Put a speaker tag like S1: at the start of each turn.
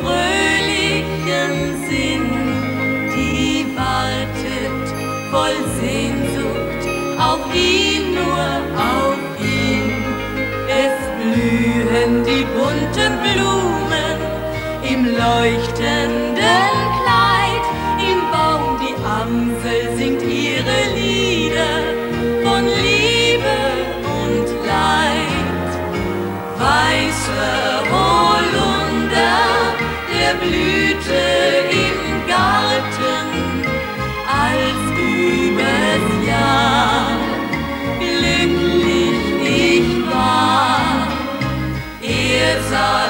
S1: fröhlichen Sinn, die wartet voll Sehnsucht auf ihn, nur auf ihn. Es blühen die bunten Blumen im leuchtenden Kleid, im Baum die Amsel singt sun.